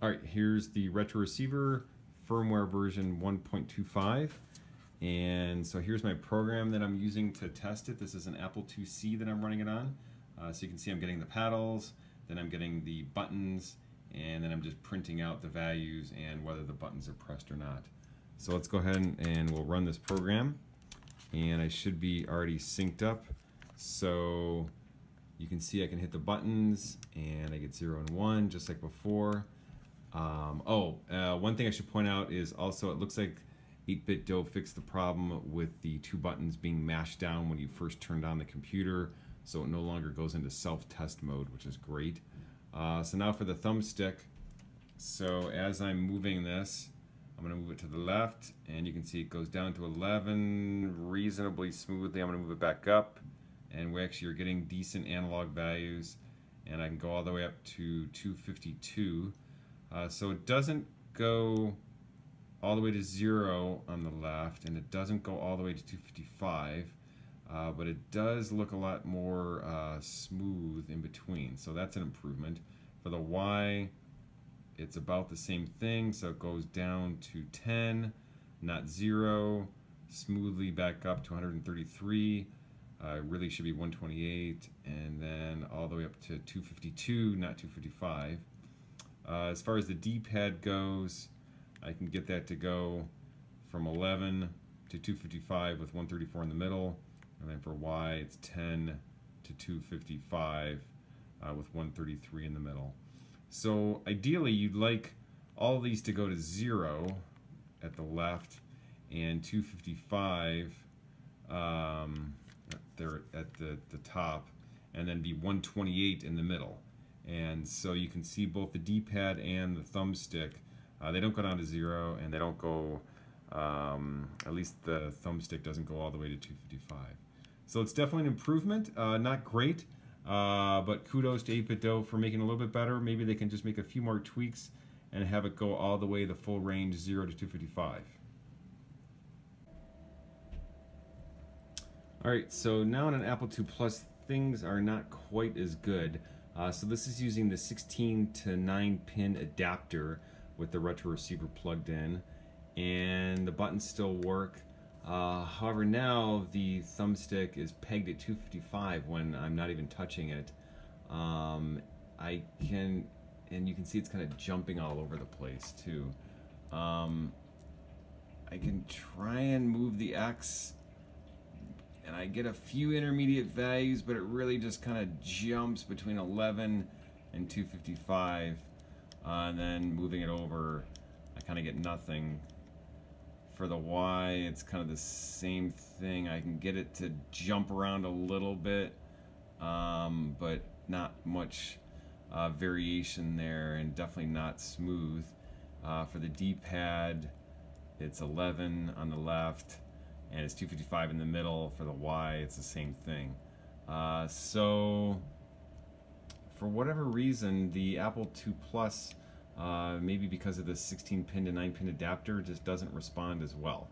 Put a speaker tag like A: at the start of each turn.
A: All right, here's the retro receiver firmware version 1.25. And so here's my program that I'm using to test it. This is an Apple IIc that I'm running it on. Uh, so you can see I'm getting the paddles, then I'm getting the buttons, and then I'm just printing out the values and whether the buttons are pressed or not. So let's go ahead and we'll run this program. And I should be already synced up. So you can see I can hit the buttons and I get 0 and 1 just like before. Um, oh, uh, one thing I should point out is also it looks like 8BitDo fixed the problem with the two buttons being mashed down when you first turned on the computer, so it no longer goes into self-test mode, which is great. Uh, so now for the thumbstick. So as I'm moving this, I'm going to move it to the left, and you can see it goes down to 11 reasonably smoothly. I'm going to move it back up, and we actually are getting decent analog values, and I can go all the way up to 252. Uh, so it doesn't go all the way to zero on the left, and it doesn't go all the way to 255, uh, but it does look a lot more uh, smooth in between. So that's an improvement. For the Y, it's about the same thing, so it goes down to 10, not zero, smoothly back up to 133. Uh, really should be 128, and then all the way up to 252, not 255. Uh, as far as the D-pad goes, I can get that to go from 11 to 255 with 134 in the middle. And then for Y, it's 10 to 255 uh, with 133 in the middle. So ideally, you'd like all these to go to zero at the left and 255 um, there at the, the top and then be 128 in the middle. And so you can see both the D-pad and the thumbstick uh, they don't go down to zero, and they don't go, um, at least the thumbstick doesn't go all the way to 255. So it's definitely an improvement. Uh, not great, uh, but kudos to 8BitDo for making it a little bit better. Maybe they can just make a few more tweaks and have it go all the way the full range 0 to 255. Alright, so now on an Apple II Plus, things are not quite as good. Uh, so this is using the 16 to 9 pin adapter with the retro receiver plugged in and the buttons still work. Uh, however, now the thumbstick is pegged at 255 when I'm not even touching it. Um, I can, and you can see it's kind of jumping all over the place too. Um, I can try and move the X and I get a few intermediate values, but it really just kind of jumps between 11 and 255 uh, and then moving it over I kind of get nothing. For the Y it's kind of the same thing. I can get it to jump around a little bit um, but not much uh, variation there and definitely not smooth. Uh, for the D-pad it's 11 on the left and it's 255 in the middle for the Y it's the same thing uh, so for whatever reason, the Apple II Plus, uh, maybe because of the 16 pin to 9 pin adapter, just doesn't respond as well.